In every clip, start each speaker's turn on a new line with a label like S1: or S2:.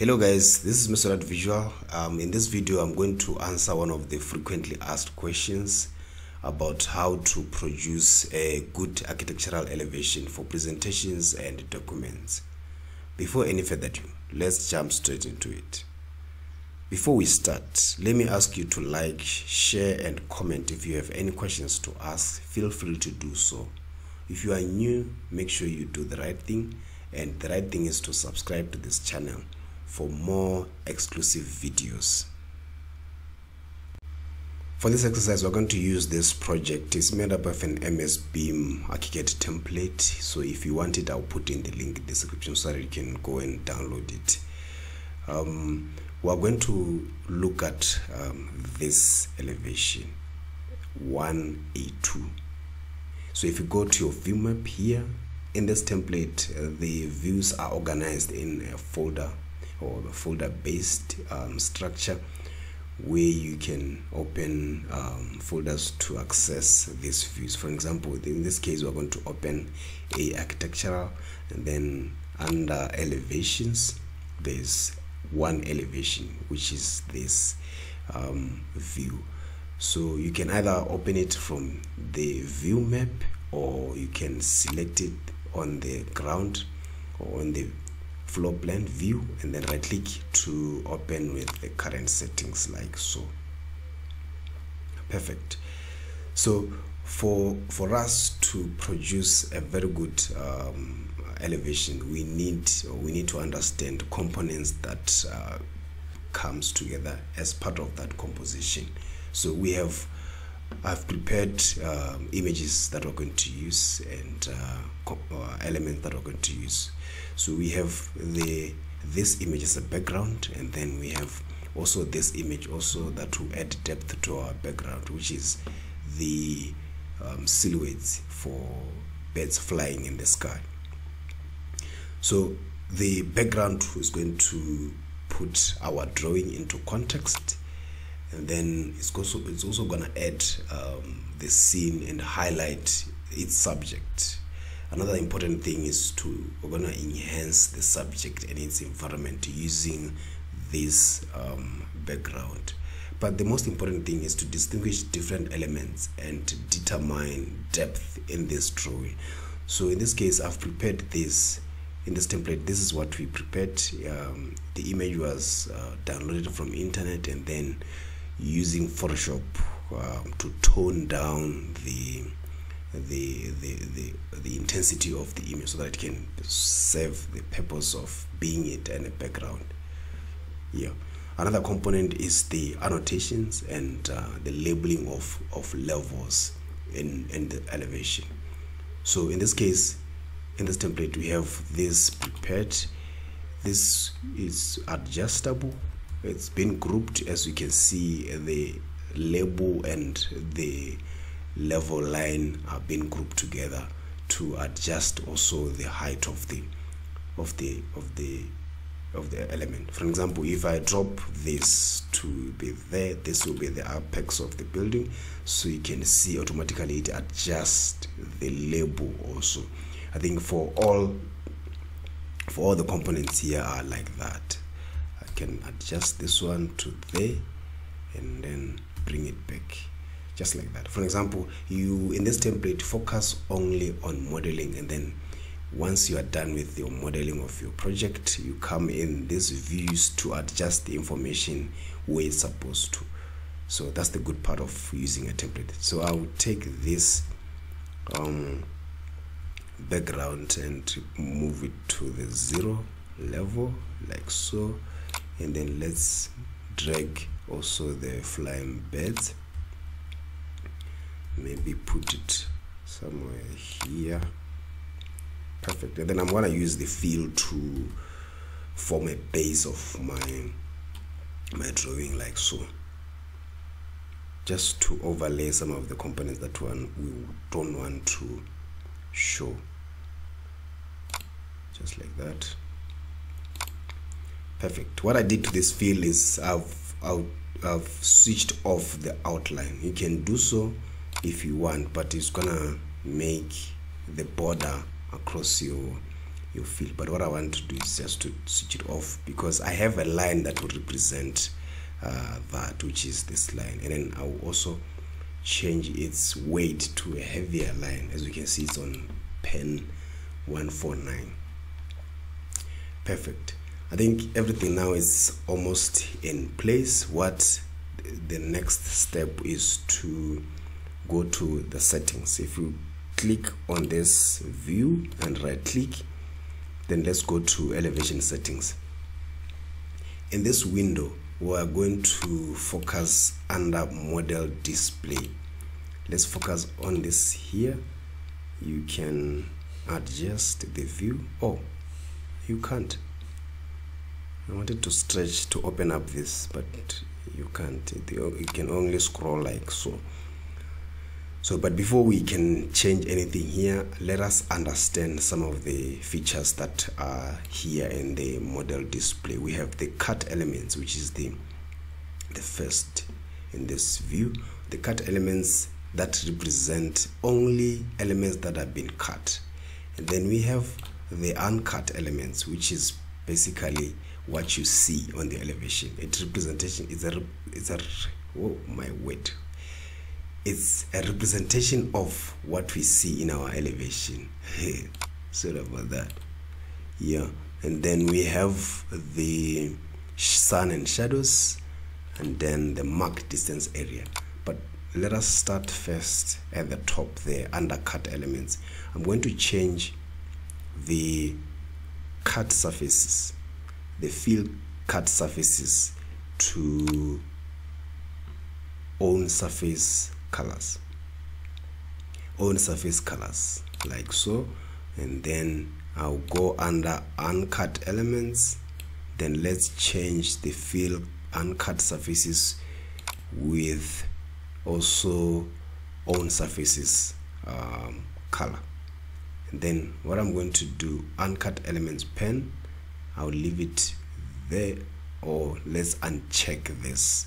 S1: hello guys. This is Mesolight Visual um, in this video I'm going to answer one of the frequently asked questions about how to produce a good architectural elevation for presentations and documents. Before any further ado let's jump straight into it. Before we start let me ask you to like share and comment if you have any questions to ask. Feel free to do so. If you are new make sure you do the right thing and the right thing is to subscribe to this channel for more exclusive videos. For this exercise, we're going to use this project. It's made up of an MSBIM Archicad template. So if you want it, I'll put in the link in the description so that you can go and download it. Um, we're going to look at um, this elevation 1A2. So if you go to your view map here, in this template, uh, the views are organized in a folder or the folder based um, structure where you can open um, folders to access these views. For example in this case we're going to open a architectural and then under elevations there's one elevation which is this um, view. So you can either open it from the view map or you can select it on the ground or on the floor plan view and then right click to open with the current settings like so. Perfect. So for for us to produce a very good um, elevation we need we need to understand components that uh, comes together as part of that composition. So we have I've prepared um, images that we're going to use and uh, uh, elements that we're going to use. So we have the this image as a background and then we have also this image also that will add depth to our background which is the um, silhouettes for birds flying in the sky. So the background is going to put our drawing into context and then it's also it's also going to add um, the scene and highlight its subject. Another important thing is to we're to enhance the subject and its environment using this um, background. But the most important thing is to distinguish different elements and determine depth in this drawing so in this case i've prepared this in this template this is what we prepared. Um, the image was uh, downloaded from internet and then using photoshop um, to tone down the the, the the the intensity of the image so that it can serve the purpose of being it and a background. Yeah. Another component is the annotations and uh, the labeling of of levels in in the elevation. So in this case in this template we have this prepared. This is adjustable it's been grouped as you can see the label and the level line are being grouped together to adjust also the height of the of the of the of the element. For example if i drop this to be there this will be the apex of the building. So you can see automatically it adjusts the label also. I think for all for all the components here are like that can adjust this one to there and then bring it back just like that. For example you in this template focus only on modeling and then once you are done with your modeling of your project you come in these views to adjust the information where it's supposed to. So that's the good part of using a template. So i will take this um, background and move it to the zero level like so and then let's drag also the flying birds. Maybe put it somewhere here. Perfect. And then i'm going to use the fill to form a base of my my drawing like so. Just to overlay some of the components that one we don't want to show. Just like that perfect. What i did to this fill is i've i've, I've switched off the outline. You can do so if you want but it's gonna make the border across your your field. But what I want to do is just to switch it off because I have a line that would represent uh, that which is this line. And then I'll also change its weight to a heavier line. As you can see it's on pen 149 perfect I think everything now is almost in place. What the next step is to go to the settings. If you click on this view and right click then let's go to elevation settings. In this window we are going to focus under model display. Let's focus on this here. You can adjust the view. Oh you can't I wanted to stretch to open up this but you can't. You can only scroll like so. So but before we can change anything here let us understand some of the features that are here in the model display. We have the cut elements which is the the first in this view. The cut elements that represent only elements that have been cut. And then we have the uncut elements which is basically what you see on the elevation. Its representation is a is a oh my word. It's a representation of what we see in our elevation. Sorry about that. Yeah and then we have the sun and shadows and then the mark distance area. But let us start first at the top there undercut elements. I'm going to change the cut surfaces the fill cut surfaces to own surface colors. Own surface colors like so. And then I'll go under uncut elements. Then let's change the fill uncut surfaces with also own surfaces um, color. And then what I'm going to do uncut elements pen I'll leave it there or let's uncheck this.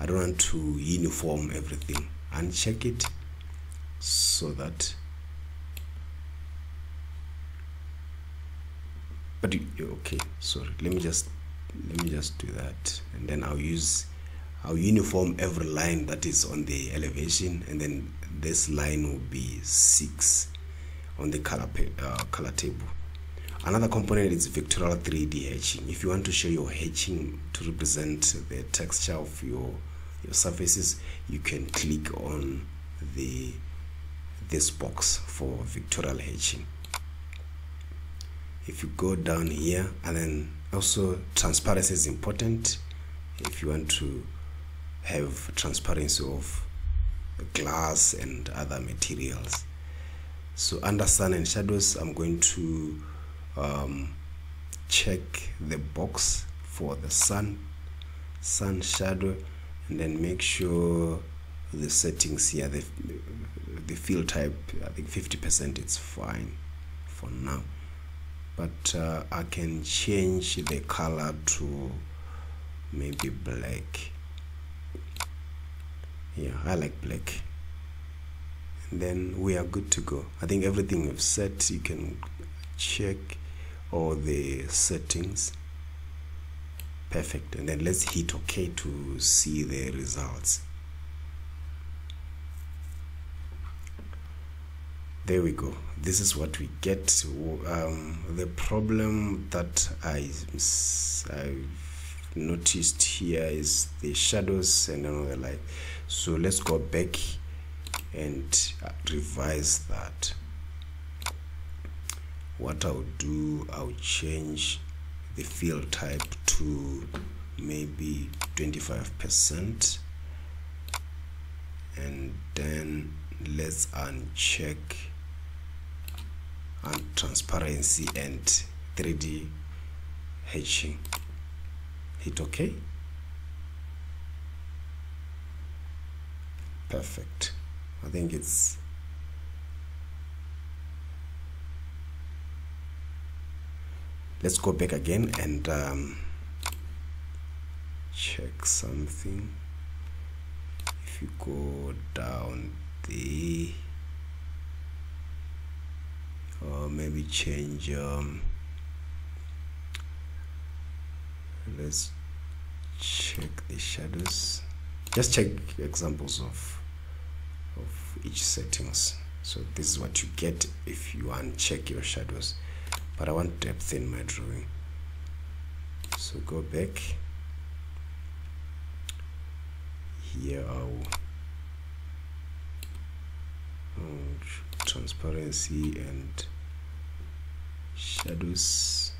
S1: I don't want to uniform everything. Uncheck it so that but okay. Sorry. Let me just let me just do that. And then I'll use I'll uniform every line that is on the elevation and then this line will be 6 on the color uh, color table another component is vectorial 3d hatching. If you want to show your hatching to represent the texture of your your surfaces you can click on the this box for vectorial hatching. If you go down here and then also transparency is important. If you want to have transparency of glass and other materials. So under sun and shadows i'm going to um, check the box for the sun sun shadow and then make sure the settings here the, the fill type i think 50 percent it's fine for now. But uh, i can change the color to maybe black. Yeah i like black. And then we are good to go. I think everything we've set you can check all the settings. Perfect. And then let's hit ok to see the results. There we go. This is what we get. Um, the problem that I, I've noticed here is the shadows and all the like so let's go back and revise that what I'll do I'll change the fill type to maybe 25% and then let's uncheck and transparency and 3D hatching. Hit OK perfect. I think it's let's go back again and um, check something. If you go down the uh, maybe change um, let's check the shadows. Just check examples of of each settings. So this is what you get if you uncheck your shadows but I want depth in my drawing. So go back. Here I'll, transparency and shadows.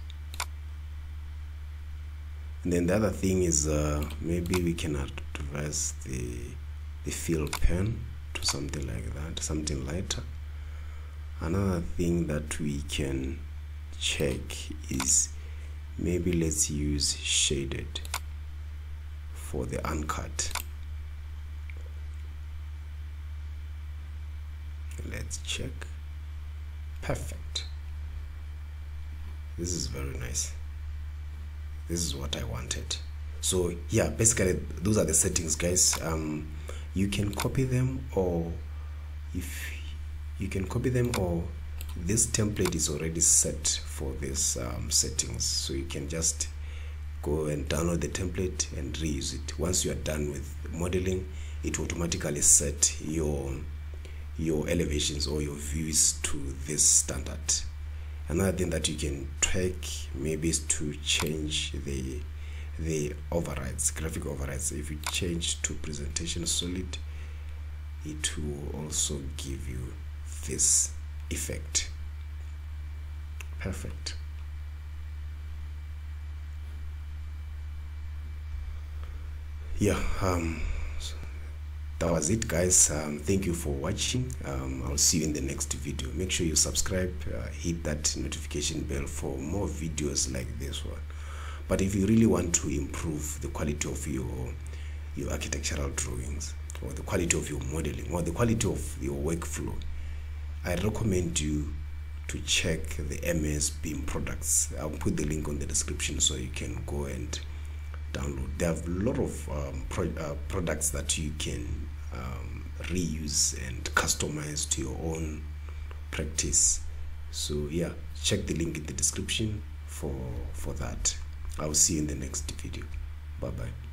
S1: And then the other thing is uh, maybe we can advance the the fill pen to something like that something lighter. Another thing that we can check is maybe let's use shaded for the uncut. Let's check. Perfect. This is very nice. This is what i wanted. So yeah basically those are the settings guys. Um you can copy them or if you can copy them or this template is already set for this um, settings. So you can just go and download the template and reuse it. Once you are done with modeling it automatically set your your elevations or your views to this standard. Another thing that you can track maybe is to change the the overrides graphic overrides. If you change to presentation solid it will also give you this effect. Perfect. Yeah um that was it guys. Um, thank you for watching. Um, i'll see you in the next video. Make sure you subscribe uh, hit that notification bell for more videos like this one. But if you really want to improve the quality of your your architectural drawings or the quality of your modeling or the quality of your workflow i recommend you to check the MSBIM products. I'll put the link on the description so you can go and download. They have a lot of um, pro uh, products that you can um, reuse and customize to your own practice. So yeah check the link in the description for for that. I'll see you in the next video. Bye bye